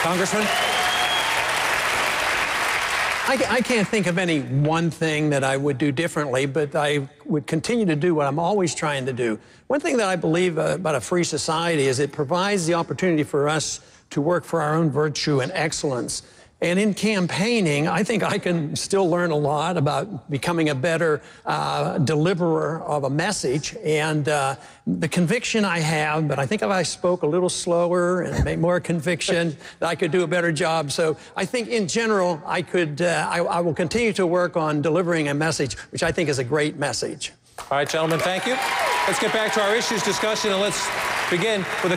Congressman? I, I, can't think of any one thing that I would do differently, but I would continue to do what I'm always trying to do. One thing that I believe uh, about a free society is it provides the opportunity for us to work for our own virtue and excellence. And in campaigning, I think I can still learn a lot about becoming a better uh, deliverer of a message. And uh, the conviction I have, but I think if I spoke a little slower and made more conviction, that I could do a better job. So I think in general, I could, uh, I, I will continue to work on delivering a message, which I think is a great message. All right, gentlemen, thank you. Let's get back to our issues discussion and let's begin with a